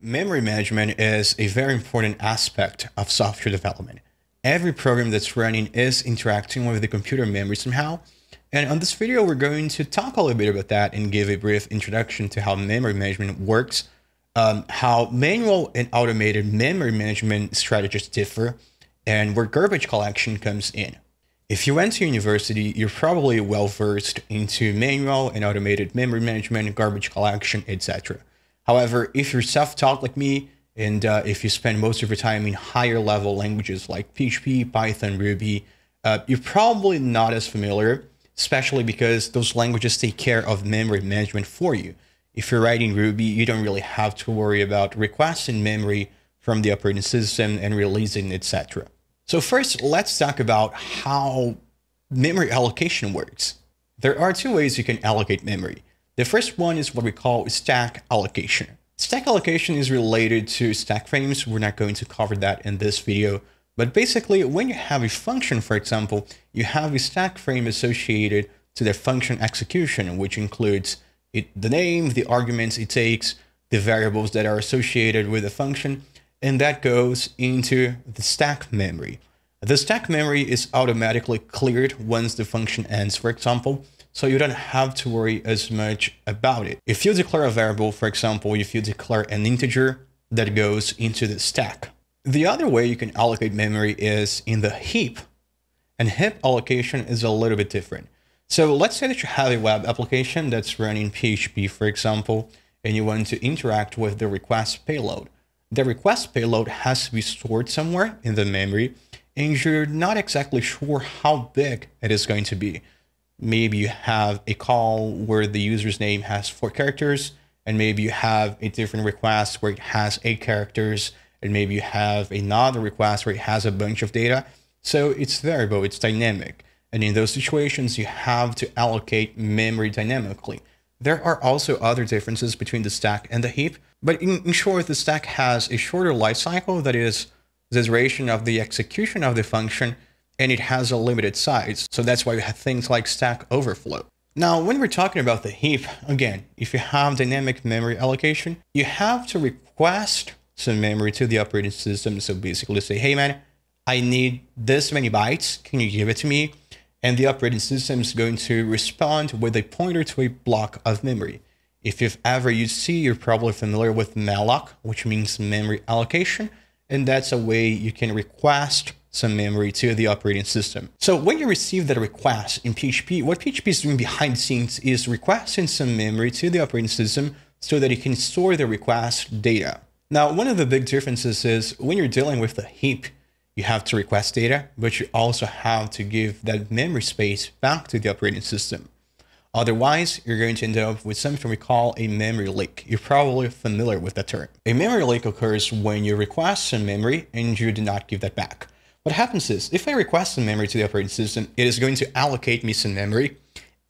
Memory management is a very important aspect of software development. Every program that's running is interacting with the computer memory somehow. And on this video, we're going to talk a little bit about that and give a brief introduction to how memory management works, um, how manual and automated memory management strategies differ, and where garbage collection comes in. If you went to university, you're probably well versed into manual and automated memory management, garbage collection, etc. However, if you're self-taught like me, and uh, if you spend most of your time in higher level languages like PHP, Python, Ruby, uh, you're probably not as familiar, especially because those languages take care of memory management for you. If you're writing Ruby, you don't really have to worry about requesting memory from the operating system and releasing, etc. So first, let's talk about how memory allocation works. There are two ways you can allocate memory. The first one is what we call stack allocation. Stack allocation is related to stack frames. We're not going to cover that in this video. But basically, when you have a function, for example, you have a stack frame associated to the function execution, which includes it, the name, the arguments it takes, the variables that are associated with the function, and that goes into the stack memory. The stack memory is automatically cleared once the function ends, for example, so you don't have to worry as much about it. If you declare a variable, for example, if you declare an integer that goes into the stack. The other way you can allocate memory is in the heap. And heap allocation is a little bit different. So let's say that you have a web application that's running PHP, for example, and you want to interact with the request payload. The request payload has to be stored somewhere in the memory, and you're not exactly sure how big it is going to be maybe you have a call where the user's name has four characters, and maybe you have a different request where it has eight characters, and maybe you have another request where it has a bunch of data. So it's variable, it's dynamic. And in those situations, you have to allocate memory dynamically. There are also other differences between the stack and the heap, but in, in short, the stack has a shorter lifecycle that is the duration of the execution of the function and it has a limited size. So that's why we have things like Stack Overflow. Now, when we're talking about the heap, again, if you have dynamic memory allocation, you have to request some memory to the operating system. So basically say, hey man, I need this many bytes. Can you give it to me? And the operating system is going to respond with a pointer to a block of memory. If you've ever used C, you're probably familiar with malloc, which means memory allocation. And that's a way you can request some memory to the operating system. So when you receive that request in PHP, what PHP is doing behind the scenes is requesting some memory to the operating system so that it can store the request data. Now, one of the big differences is when you're dealing with the heap, you have to request data, but you also have to give that memory space back to the operating system. Otherwise, you're going to end up with something we call a memory leak. You're probably familiar with that term. A memory leak occurs when you request some memory and you do not give that back. What happens is, if I request some memory to the operating system, it is going to allocate me some memory,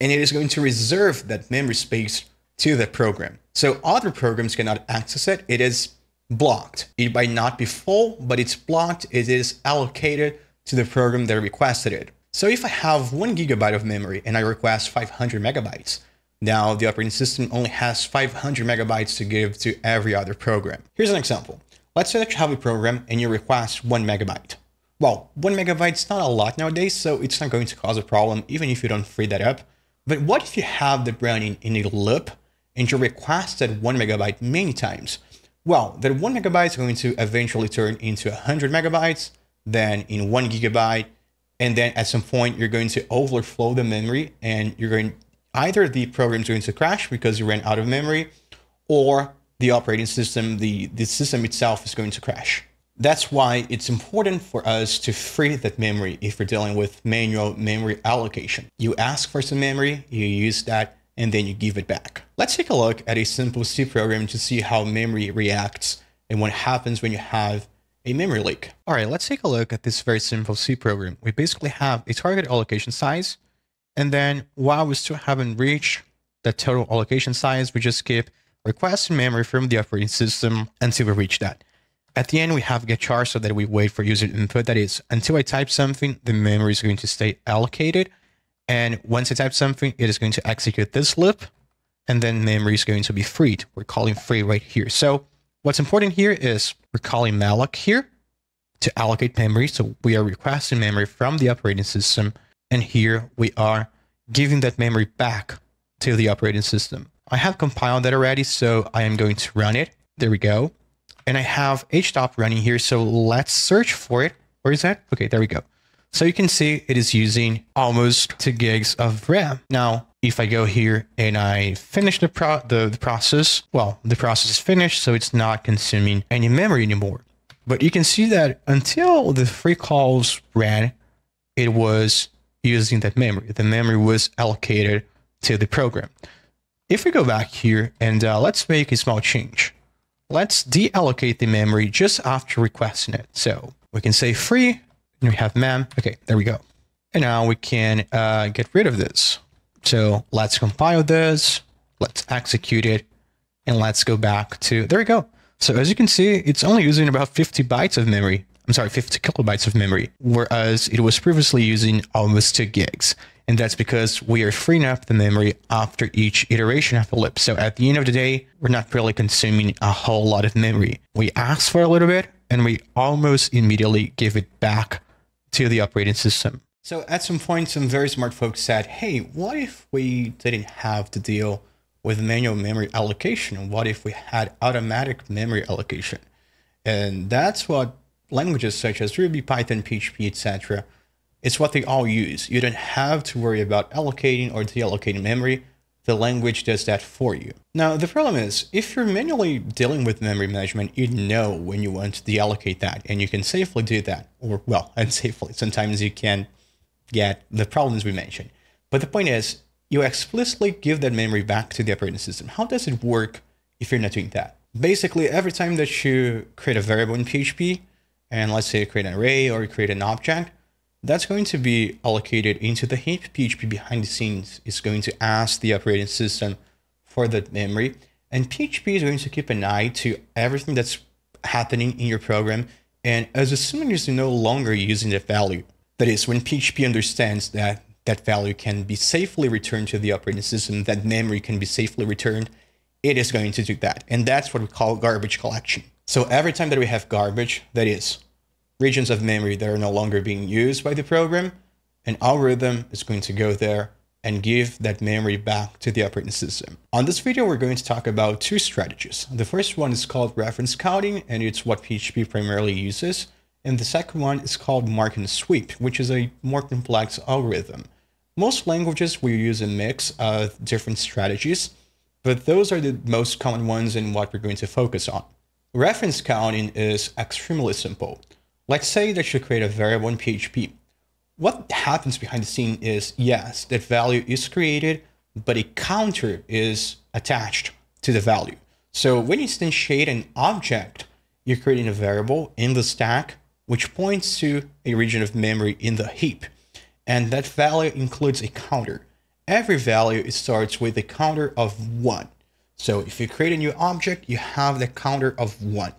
and it is going to reserve that memory space to the program. So other programs cannot access it. It is blocked. It might not be full, but it's blocked. It is allocated to the program that requested it. So if I have one gigabyte of memory and I request 500 megabytes, now the operating system only has 500 megabytes to give to every other program. Here's an example. Let's say that you have a program and you request one megabyte. Well, one megabyte's not a lot nowadays, so it's not going to cause a problem even if you don't free that up. But what if you have the running in a loop and you request that one megabyte many times? Well, that one megabyte is going to eventually turn into 100 megabytes, then in one gigabyte, and then at some point you're going to overflow the memory and you're going either the program is going to crash because you ran out of memory or the operating system, the, the system itself is going to crash. That's why it's important for us to free that memory if we're dealing with manual memory allocation. You ask for some memory, you use that, and then you give it back. Let's take a look at a simple C program to see how memory reacts and what happens when you have a memory leak. All right, let's take a look at this very simple C program. We basically have a target allocation size, and then while we still haven't reached the total allocation size, we just keep requesting memory from the operating system until we reach that. At the end, we have get char so that we wait for user input. That is, until I type something, the memory is going to stay allocated. And once I type something, it is going to execute this loop. And then memory is going to be freed. We're calling free right here. So what's important here is we're calling malloc here to allocate memory. So we are requesting memory from the operating system. And here we are giving that memory back to the operating system. I have compiled that already, so I am going to run it. There we go. And I have htop running here, so let's search for it. Where is that? Okay, there we go. So you can see it is using almost 2 gigs of RAM. Now, if I go here and I finish the, pro the, the process, well, the process is finished, so it's not consuming any memory anymore. But you can see that until the free calls ran, it was using that memory. The memory was allocated to the program. If we go back here and uh, let's make a small change. Let's deallocate the memory just after requesting it. So we can say free, and we have mem. Okay, there we go. And now we can uh, get rid of this. So let's compile this, let's execute it, and let's go back to, there we go. So as you can see, it's only using about 50 bytes of memory. I'm sorry, 50 kilobytes of memory, whereas it was previously using almost 2 gigs. And that's because we are freeing up the memory after each iteration of the loop. So at the end of the day, we're not really consuming a whole lot of memory. We ask for a little bit and we almost immediately give it back to the operating system. So at some point, some very smart folks said, hey, what if we didn't have to deal with manual memory allocation? What if we had automatic memory allocation? And that's what languages such as Ruby, Python, PHP, etc it's what they all use. You don't have to worry about allocating or deallocating memory. The language does that for you. Now, the problem is, if you're manually dealing with memory management, you know when you want to deallocate that, and you can safely do that. Or, well, unsafely. Sometimes you can get the problems we mentioned. But the point is, you explicitly give that memory back to the operating system. How does it work if you're not doing that? Basically, every time that you create a variable in PHP, and let's say you create an array or you create an object, that's going to be allocated into the heap PHP behind the scenes is going to ask the operating system for that memory. And PHP is going to keep an eye to everything that's happening in your program. And as soon as you're no longer using that value, that is when PHP understands that that value can be safely returned to the operating system, that memory can be safely returned, it is going to do that. And that's what we call garbage collection. So every time that we have garbage, that is regions of memory that are no longer being used by the program, an algorithm is going to go there and give that memory back to the operating system. On this video, we're going to talk about two strategies. The first one is called reference counting, and it's what PHP primarily uses. And the second one is called mark and sweep, which is a more complex algorithm. Most languages will use a mix of different strategies, but those are the most common ones and what we're going to focus on. Reference counting is extremely simple. Let's say that you create a variable in PHP. What happens behind the scene is, yes, that value is created, but a counter is attached to the value. So when you instantiate an object, you're creating a variable in the stack, which points to a region of memory in the heap. And that value includes a counter. Every value starts with a counter of one. So if you create a new object, you have the counter of one.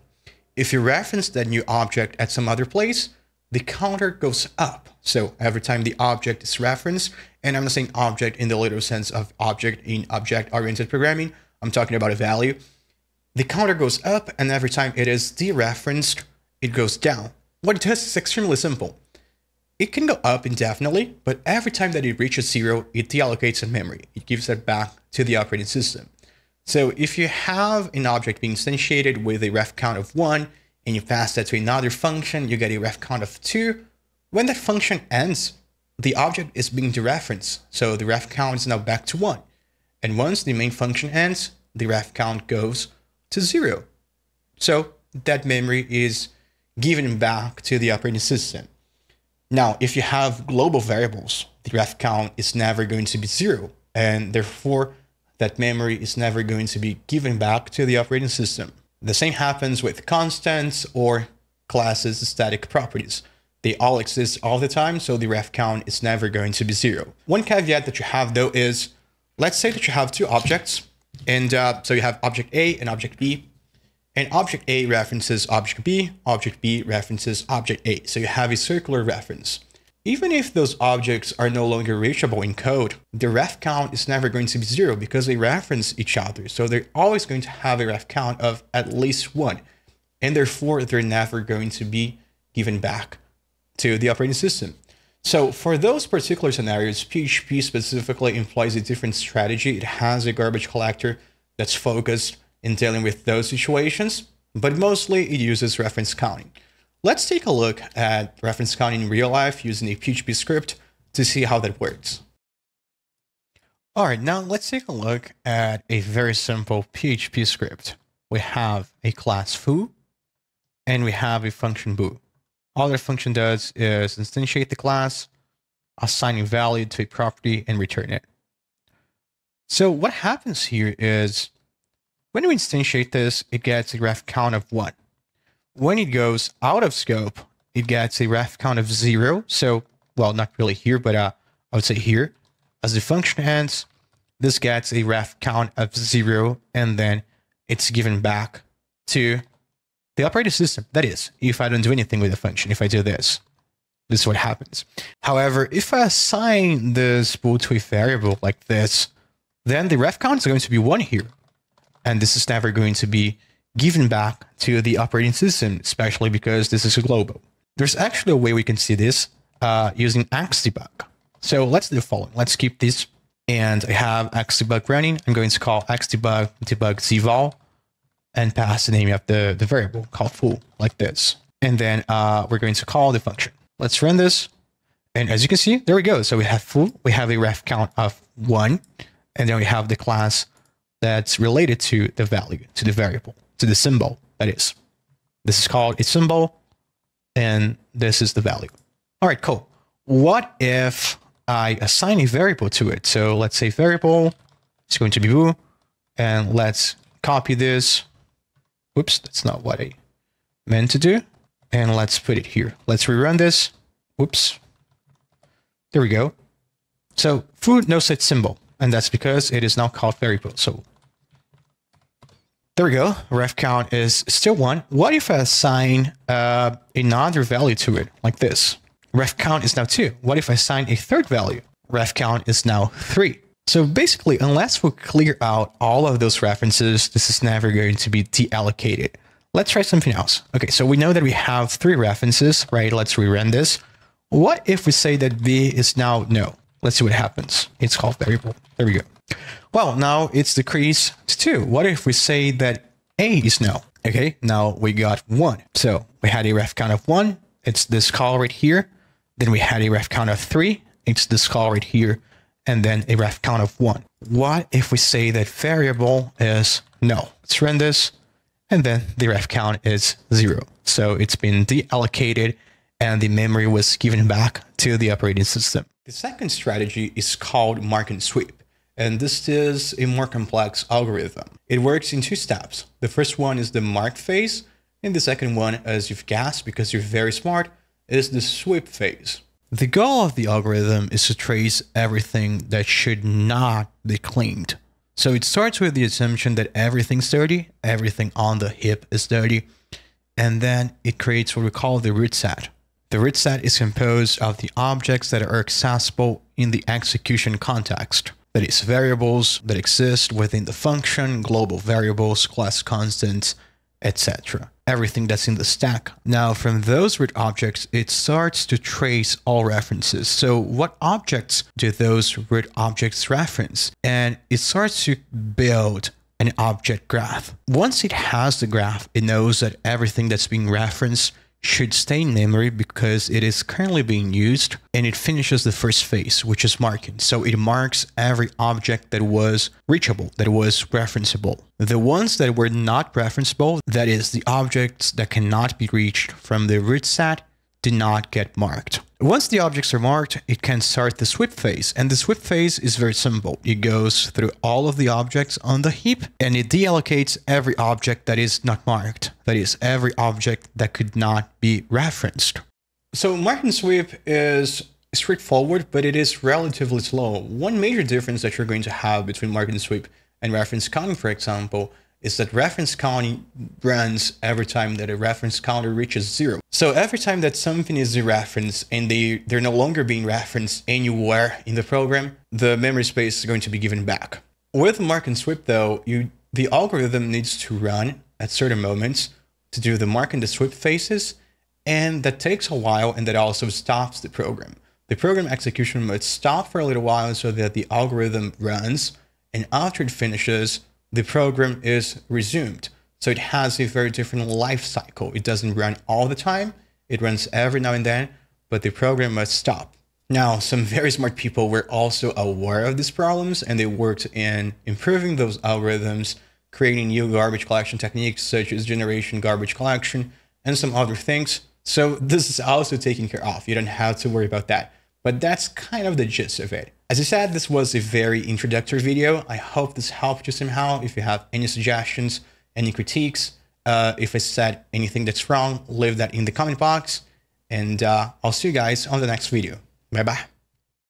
If you reference that new object at some other place, the counter goes up. So every time the object is referenced, and I'm not saying object in the literal sense of object in object-oriented programming, I'm talking about a value. The counter goes up, and every time it is dereferenced, it goes down. What it does is extremely simple. It can go up indefinitely, but every time that it reaches zero, it deallocates in memory. It gives it back to the operating system. So if you have an object being instantiated with a ref count of one, and you pass that to another function, you get a ref count of two. When that function ends, the object is being dereferenced. So the ref count is now back to one. And once the main function ends, the ref count goes to zero. So that memory is given back to the operating system. Now, if you have global variables, the ref count is never going to be zero. And therefore, that memory is never going to be given back to the operating system. The same happens with constants or classes static properties. They all exist all the time, so the ref count is never going to be zero. One caveat that you have though is, let's say that you have two objects, and uh, so you have object A and object B, and object A references object B, object B references object A. So you have a circular reference. Even if those objects are no longer reachable in code, the ref count is never going to be zero because they reference each other. So they're always going to have a ref count of at least one. And therefore, they're never going to be given back to the operating system. So for those particular scenarios, PHP specifically employs a different strategy. It has a garbage collector that's focused in dealing with those situations, but mostly it uses reference counting. Let's take a look at reference counting in real life using a PHP script to see how that works. All right, now let's take a look at a very simple PHP script. We have a class foo and we have a function boo. All that function does is instantiate the class, assign a value to a property and return it. So what happens here is when we instantiate this, it gets a ref count of one when it goes out of scope, it gets a ref count of zero. So, well, not really here, but uh, I would say here. As the function ends, this gets a ref count of zero, and then it's given back to the operating system. That is, if I don't do anything with the function, if I do this, this is what happens. However, if I assign this bool to a variable like this, then the ref count is going to be one here. And this is never going to be given back to the operating system, especially because this is a global. There's actually a way we can see this uh, using Xdebug. So let's do the following. Let's keep this and I have Xdebug running. I'm going to call Xdebug debug zval and pass the name of the, the variable called foo like this. And then uh, we're going to call the function. Let's run this. And as you can see, there we go. So we have foo, we have a ref count of one, and then we have the class that's related to the value, to the variable to the symbol, that is. This is called a symbol, and this is the value. All right, cool. What if I assign a variable to it? So let's say variable is going to be boo, and let's copy this. Whoops, that's not what I meant to do. And let's put it here. Let's rerun this. Whoops. There we go. So foo no such symbol, and that's because it is now called variable. So there we go. Ref count is still one. What if I assign uh, another value to it, like this? Ref count is now two. What if I assign a third value? Ref count is now three. So basically, unless we clear out all of those references, this is never going to be deallocated. Let's try something else. Okay, so we know that we have three references, right? Let's rerun this. What if we say that V is now no? Let's see what happens. It's called variable. There we go. Well, now it's decreased to 2. What if we say that A is no? Okay, now we got 1. So we had a ref count of 1. It's this call right here. Then we had a ref count of 3. It's this call right here. And then a ref count of 1. What if we say that variable is no? Let's run this. And then the ref count is 0. So it's been deallocated and the memory was given back to the operating system. The second strategy is called mark and sweep. And this is a more complex algorithm. It works in two steps. The first one is the mark phase, and the second one, as you've guessed because you're very smart, is the sweep phase. The goal of the algorithm is to trace everything that should not be cleaned. So it starts with the assumption that everything's dirty, everything on the heap is dirty, and then it creates what we call the root set. The root set is composed of the objects that are accessible in the execution context that is variables that exist within the function, global variables, class constants, etc. Everything that's in the stack. Now, from those root objects, it starts to trace all references. So what objects do those root objects reference? And it starts to build an object graph. Once it has the graph, it knows that everything that's being referenced should stay in memory because it is currently being used and it finishes the first phase, which is marking. So it marks every object that was reachable, that was referenceable. The ones that were not referenceable, that is the objects that cannot be reached from the root set, did not get marked. Once the objects are marked, it can start the sweep phase. And the sweep phase is very simple. It goes through all of the objects on the heap and it deallocates every object that is not marked. That is, every object that could not be referenced. So mark and sweep is straightforward, but it is relatively slow. One major difference that you're going to have between mark and sweep and reference counting, for example, is that reference counting runs every time that a reference counter reaches zero. So every time that something is dereferenced and they, they're no longer being referenced anywhere in the program, the memory space is going to be given back. With mark and sweep though, you the algorithm needs to run at certain moments to do the mark and the sweep phases, and that takes a while and that also stops the program. The program execution must stop for a little while so that the algorithm runs, and after it finishes, the program is resumed. So it has a very different life cycle. It doesn't run all the time, it runs every now and then, but the program must stop. Now, some very smart people were also aware of these problems and they worked in improving those algorithms, creating new garbage collection techniques such as generation garbage collection and some other things. So this is also taken care of. You don't have to worry about that. But that's kind of the gist of it. As I said, this was a very introductory video. I hope this helped you somehow. If you have any suggestions, any critiques, uh, if I said anything that's wrong, leave that in the comment box. And uh, I'll see you guys on the next video. Bye bye.